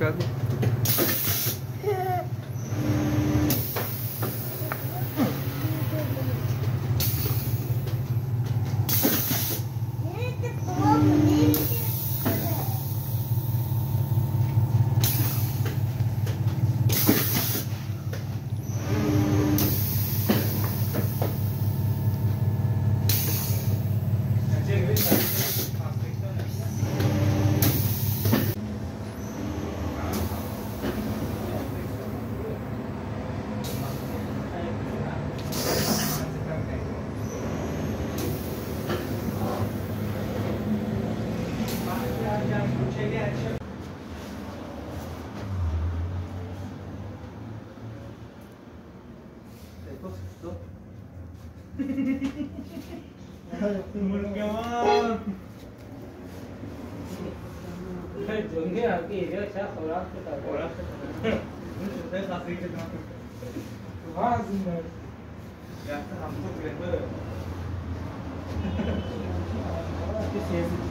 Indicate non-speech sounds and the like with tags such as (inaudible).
рассказывать. देखो दो जंगे आपकी एरिया अच्छा खुराक के साथ खुराक के साथ साथी के साथ वाह सुंदर यार हमको प्लेन पर (laughs) (laughs) किस चीज़?